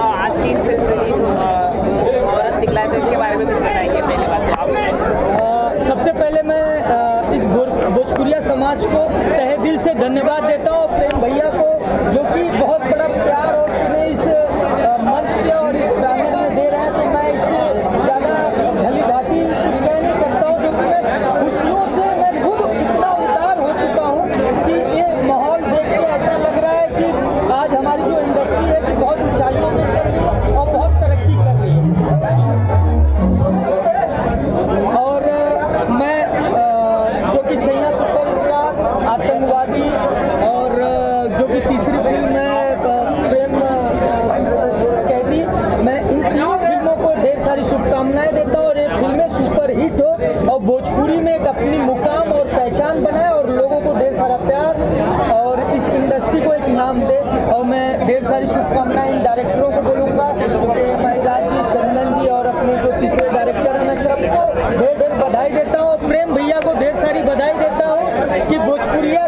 आज तीन film release औरत तो इसके बारे में कुछ बताइए, पहले बात तो। सबसे पहले मैं इस भोजपुरिया समाज को तहे दिल से धन्यवाद देता हूँ प्रेम भैया तीसरी फ़िल्म है प्रेम कैदी मैं इन तीनों फ़िल्मों को ढेर सारी शुभकामनाएँ देता हूँ और ये फ़िल्में सुपर हिट हो और भोजपुरी में एक अपनी मुकाम और पहचान बनाए और लोगों को ढेर सारा प्यार और इस इंडस्ट्री को एक नाम दे और मैं ढेर सारी शुभकामनाएँ इन डायरेक्टरों को बोलूँगा महिराज जी चंदन जी और अपने जो तीसरे डायरेक्टर हैं, मैं सबको ढेर ढेर बधाई देता हूँ प्रेम भैया को ढेर सारी बधाई देता हूँ कि भोजपुरिया